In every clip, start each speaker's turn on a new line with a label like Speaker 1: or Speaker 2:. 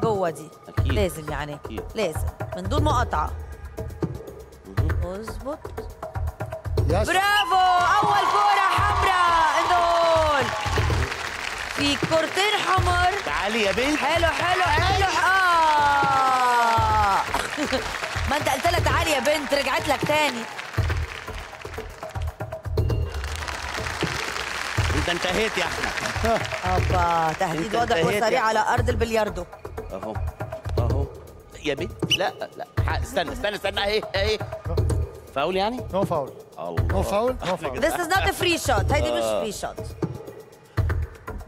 Speaker 1: جوه دي.
Speaker 2: أكيد.
Speaker 1: لازم يعني.
Speaker 2: أكيد.
Speaker 1: لازم. من دون
Speaker 2: مقاطعة.
Speaker 1: اظبط برافو. أول كوره حمراء. دول. في كورتين حمر.
Speaker 2: تعالي يا بنت.
Speaker 1: حلو حلو حلو. آه. ما انت قلت لها تعالي يا بنت رجعت لك تاني.
Speaker 2: انت انتهيت يا أحمد.
Speaker 1: أوبا. تهديد واضح وسريع على أرض البلياردو.
Speaker 2: اهو اهو. يا بنت لا لا. استنى استنى استنى. اهي اهي. فاول يعني؟
Speaker 3: no foul
Speaker 2: الله.
Speaker 3: no foul no foul
Speaker 1: This is not a free shot. هيدي مش free shot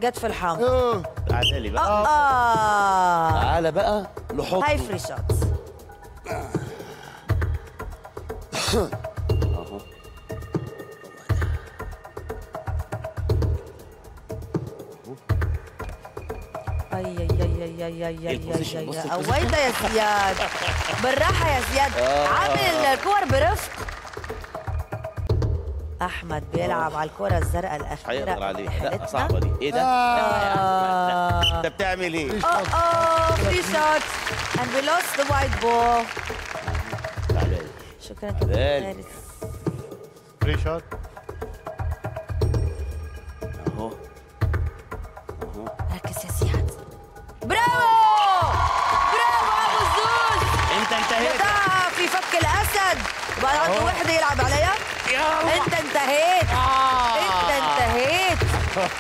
Speaker 1: جت في الحمر.
Speaker 2: تعالى لي بقى.
Speaker 1: آه.
Speaker 2: تعالى بقى لحط
Speaker 1: هاي free shot
Speaker 2: أهو.
Speaker 1: اي اي اي
Speaker 2: بص
Speaker 1: اي
Speaker 2: ال
Speaker 1: position. wait يا زياد بالراحة يا زياد
Speaker 2: آه.
Speaker 1: عامل الكور برفق أحمد بيلعب على الكرة الزرقاء الأخيرة
Speaker 2: هيقدر عليه لا. صعبة دي إيه ده
Speaker 3: آه.
Speaker 2: يا.
Speaker 1: آه.
Speaker 2: أنت بتعمل
Speaker 1: إيه free shot and we lost the white ball.
Speaker 2: تعالى لي.
Speaker 1: شكرا كابتن. فارس free shot
Speaker 2: أهو.
Speaker 1: وحده يلعب عليها
Speaker 2: يلا
Speaker 1: انت انتهيت. انت انتهيت.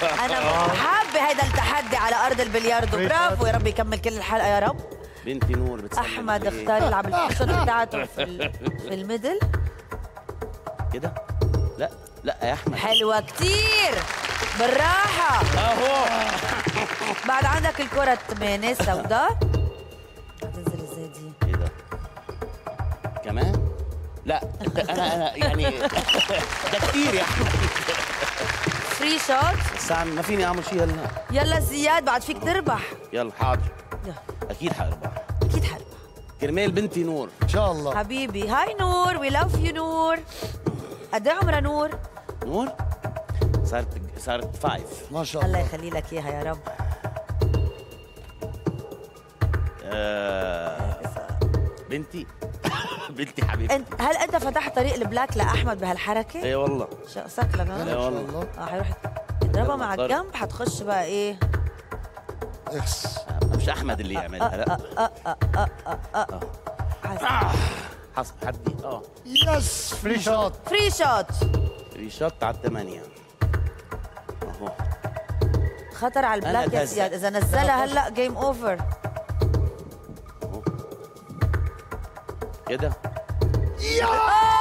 Speaker 1: أنا حابة هذا التحدي على أرض البلياردو. برافو. يا رب يكمل كل الحلقة يا رب.
Speaker 2: بنتي نور بتسلم أحمد.
Speaker 1: اختار يلعب ال position بتاعته في ال- في ال middle.
Speaker 2: كده؟ لا لا يا أحمد.
Speaker 1: حلوة كتير. بالراحة.
Speaker 2: أهو.
Speaker 1: بعد عندك الكرة الثمانية سوداء هتنزل إزاي دي؟
Speaker 2: إيه ده؟ كمان؟ لا أنا أنا يعني ده كتير يا احمد
Speaker 1: free shot
Speaker 2: بس عم- ما فيني أعمل شيء هلا؟
Speaker 1: يلا زياد بعد فيك تربح.
Speaker 2: يلا حاضر.
Speaker 1: يلا.
Speaker 2: أكيد حأربح.
Speaker 1: أكيد حربح
Speaker 2: كرمال بنتي نور.
Speaker 3: إن شاء الله.
Speaker 1: حبيبي هاي نور we love you نور. قد إيه عمرها نور؟
Speaker 2: نور؟ صارت صارت five
Speaker 3: ما شاء
Speaker 1: الله
Speaker 3: الله.
Speaker 1: يخلي لك إياها يا رب.
Speaker 2: آه بنتي. بنتي حبيبتي.
Speaker 1: انت هل أنت فتحت طريق ال black لأحمد بهالحركة؟
Speaker 2: اي والله.
Speaker 1: شكلك؟
Speaker 3: ما شاء
Speaker 2: والله.
Speaker 3: الله.
Speaker 1: آه حيروح يضربها مع. الجنب حتخش بقى إيه؟
Speaker 3: إكس
Speaker 2: مش أحمد اللي يعملها لا.
Speaker 1: حس-
Speaker 2: حصل. حدي. آه.
Speaker 3: yes. free shot
Speaker 1: free shot
Speaker 2: free shot على الثمانية أهو.
Speaker 1: خطر على
Speaker 2: ال
Speaker 1: black يا. زياد إذا نزلها هلا game over
Speaker 2: اهو كده
Speaker 1: آه